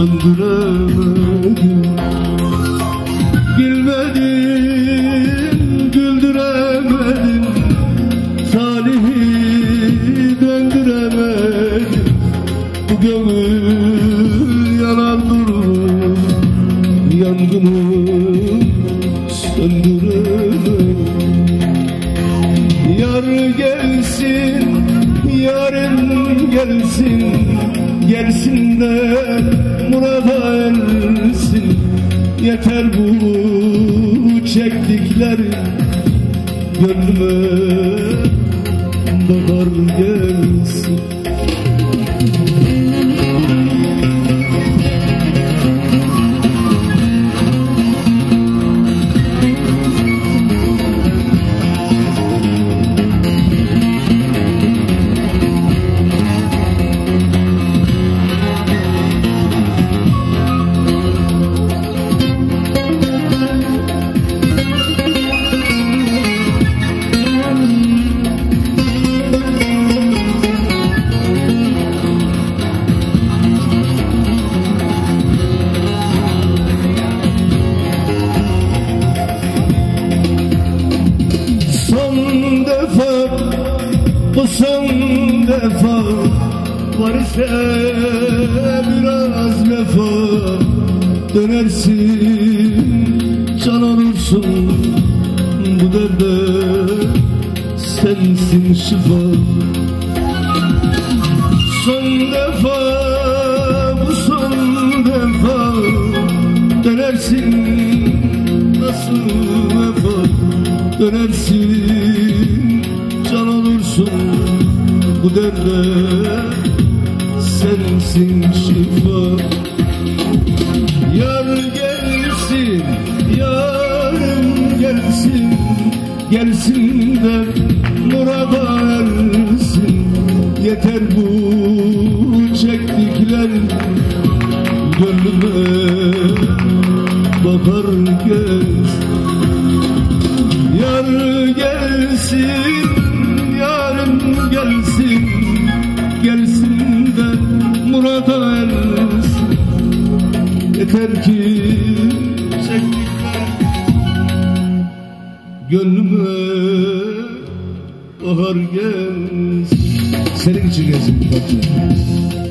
söndüremedim Gülmedim, güldüremedim Salih'i döndüremedim. Bu gönül Yar gelsin, yarın gelsin Gelsin de murada ersin Yeter bu çektikleri Gönlüme bu son defa Var biraz vefa. Dönersin can olursun. Bu derde sensin şifa. Son defa bu son defa Dönersin nasıl vefa? Dönersin can olursun bu derde. Sensin şifa. Yar gelsin yarın gelsin. Gelsin de murada ersin. Yeter bu çektikler. Gönlüme bakar gelsin Yar gelsin, murada ersin Yeter ki Gönlüme bahar gelsin. Senin için gelsin bu parça